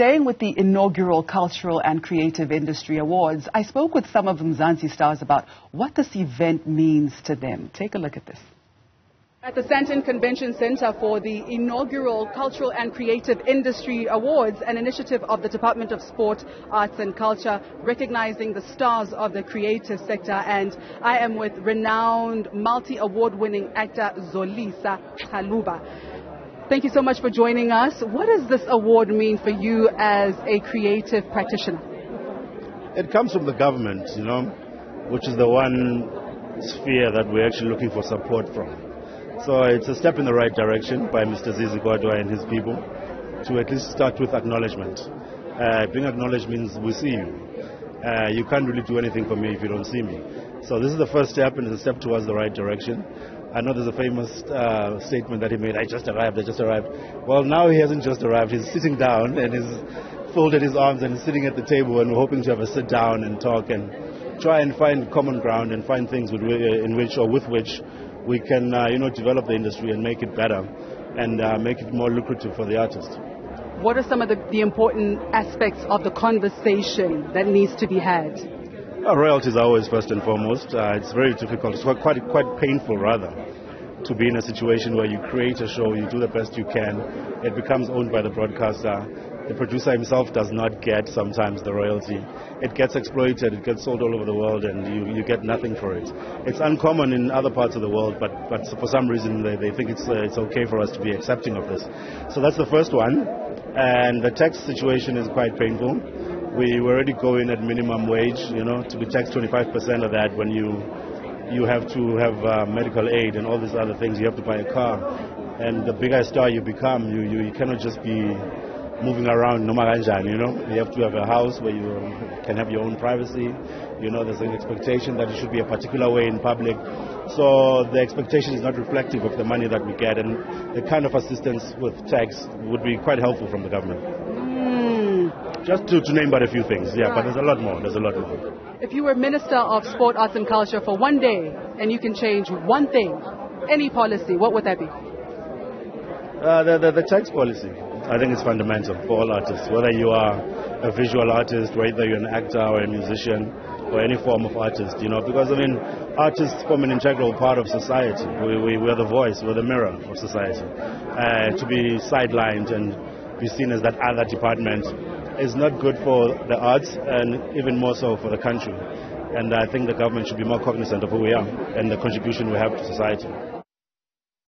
staying with the inaugural Cultural and Creative Industry Awards, I spoke with some of Mzansi stars about what this event means to them. Take a look at this. At the Sandton Convention Center for the inaugural Cultural and Creative Industry Awards, an initiative of the Department of Sport, Arts and Culture, recognizing the stars of the creative sector. And I am with renowned multi-award winning actor Zolisa Xaluva. Thank you so much for joining us. What does this award mean for you as a creative practitioner? It comes from the government, you know, which is the one sphere that we're actually looking for support from. So it's a step in the right direction by Mr. Zizi Kodwa and his people to at least start with acknowledgement. Uh, being acknowledged means we see you. Uh, you can't really do anything for me if you don't see me. So this is the first step and it's a step towards the right direction. I know there's a famous uh, statement that he made, I just arrived, I just arrived. Well, now he hasn't just arrived, he's sitting down and he's folded his arms and he's sitting at the table and we're hoping to have a sit down and talk and try and find common ground and find things with, in which or with which we can, uh, you know, develop the industry and make it better and uh, make it more lucrative for the artist. What are some of the, the important aspects of the conversation that needs to be had? Uh, royalties are always first and foremost. Uh, it's very difficult. It's quite, quite painful, rather, to be in a situation where you create a show, you do the best you can, it becomes owned by the broadcaster, the producer himself does not get sometimes the royalty. It gets exploited, it gets sold all over the world, and you, you get nothing for it. It's uncommon in other parts of the world, but, but for some reason they, they think it's, uh, it's okay for us to be accepting of this. So that's the first one. And the tax situation is quite painful. We were already going at minimum wage, you know, to be taxed 25% of that when you you have to have uh, medical aid and all these other things. You have to buy a car. And the bigger star you become, you, you, you cannot just be moving around no you know. You have to have a house where you can have your own privacy. You know, there's an expectation that it should be a particular way in public. So the expectation is not reflective of the money that we get, and the kind of assistance with tax would be quite helpful from the government. Just to, to name but a few things, yeah, right. but there's a lot more. There's a lot more. If you were Minister of Sport, Arts and Culture for one day, and you can change one thing, any policy, what would that be? Uh, the, the, the tax policy. I think it's fundamental for all artists, whether you are a visual artist, whether you're an actor or a musician or any form of artist, you know, because I mean, artists form an integral part of society. We, we, we're the voice, we're the mirror of society. Uh, to be sidelined and be seen as that other department is not good for the arts and even more so for the country. And I think the government should be more cognizant of who we are and the contribution we have to society.